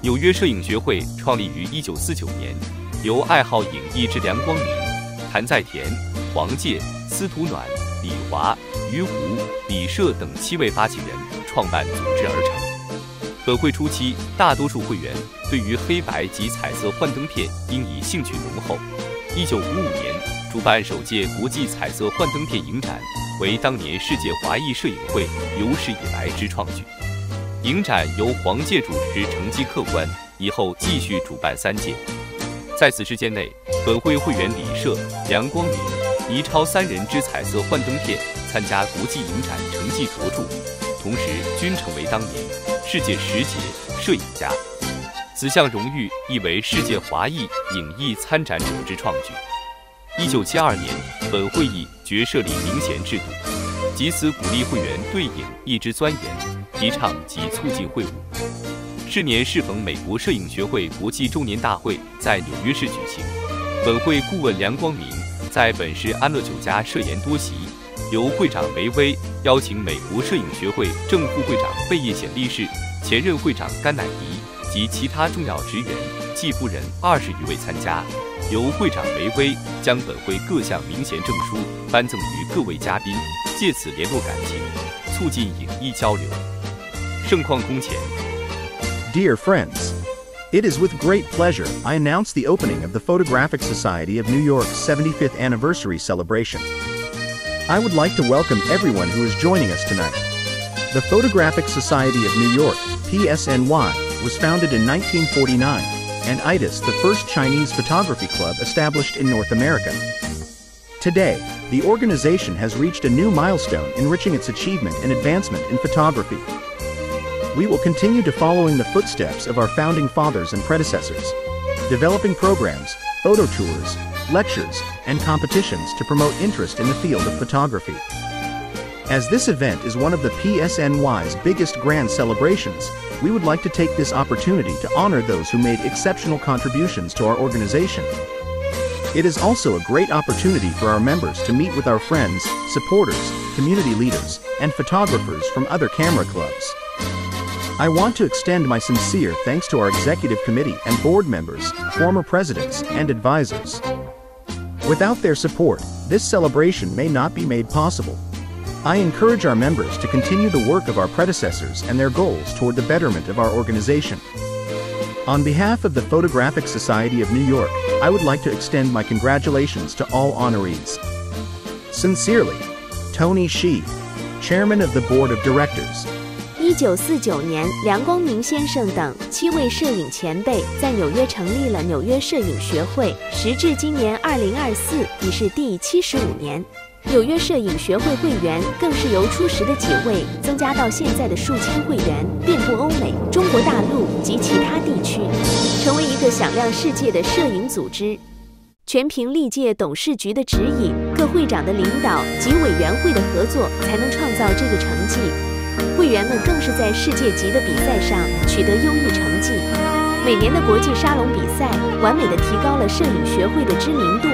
纽约摄影学会创立于1949年，由爱好影艺之梁光明、谭在田、黄介、司徒暖、李华、于湖、李社等七位发起人创办组织而成。本会初期，大多数会员对于黑白及彩色幻灯片应以兴趣浓厚。1955年，主办首届国际彩色幻灯片影展，为当年世界华裔摄影会有史以来之创举。影展由黄介主持，成绩客观。以后继续主办三届。在此时间内，本会会员李社、梁光明、倪超三人之彩色幻灯片参加国际影展，成绩卓著，同时均成为当年世界十杰摄影家。此项荣誉亦为世界华裔影艺参展者之创举。一九七二年，本会议决设立明贤制度，藉此鼓励会员对影艺之钻研。提倡及促进会晤。是年适逢美国摄影学会国际周年大会在纽约市举行，本会顾问梁光明在本市安乐酒家设宴多席，由会长梅威邀请美国摄影学会正副会长贝叶显力士、前任会长甘乃迪及其他重要职员、继夫人二十余位参加，由会长梅威将本会各项名衔证书颁赠于各位嘉宾，借此联络感情，促进影艺交流。盛况空前。Dear friends, it is with great pleasure I announce the opening of the Photographic Society of New York's 75th anniversary celebration. I would like to welcome everyone who is joining us tonight. The Photographic Society of New York, PSNY, was founded in 1949, and ITIS the first Chinese photography club established in North America. Today, the organization has reached a new milestone enriching its achievement and advancement in photography. We will continue to following the footsteps of our founding fathers and predecessors, developing programs, photo tours, lectures, and competitions to promote interest in the field of photography. As this event is one of the PSNY's biggest grand celebrations, we would like to take this opportunity to honor those who made exceptional contributions to our organization. It is also a great opportunity for our members to meet with our friends, supporters, community leaders, and photographers from other camera clubs. I want to extend my sincere thanks to our executive committee and board members, former presidents, and advisors. Without their support, this celebration may not be made possible. I encourage our members to continue the work of our predecessors and their goals toward the betterment of our organization. On behalf of the Photographic Society of New York, I would like to extend my congratulations to all honorees. Sincerely, Tony Shi, Chairman of the Board of Directors. 一九四九年，梁光明先生等七位摄影前辈在纽约成立了纽约摄影学会，时至今年二零二四，已是第七十五年。 纽约摄影学会会员更是由初时的几位增加到现在的数千会员，遍布欧美、中国大陆及其他地区，成为一个响亮世界的摄影组织。全凭历届董事局的指引、各会长的领导及委员会的合作，才能创造这个成绩。会员们更是在世界级的比赛上取得优异成绩。每年的国际沙龙比赛，完美的提高了摄影学会的知名度。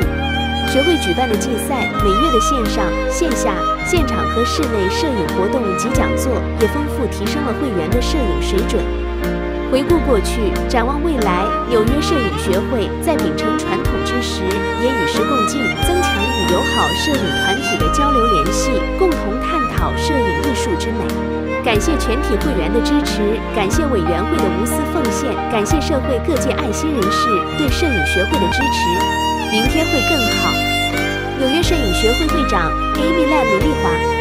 学会举办的竞赛，每月的线上、线下、现场和室内摄影活动及讲座，也丰富提升了会员的摄影水准。回顾过去，展望未来，纽约摄影学会在秉承传统之时，也与时共进，增强与友好摄影团体的交流联系，共同探讨摄影艺术之美。感谢全体会员的支持，感谢委员会的无私奉献，感谢社会各界爱心人士对摄影学会的支持。明天会更好。纽约摄影学会会长 Amy Lam 李丽华。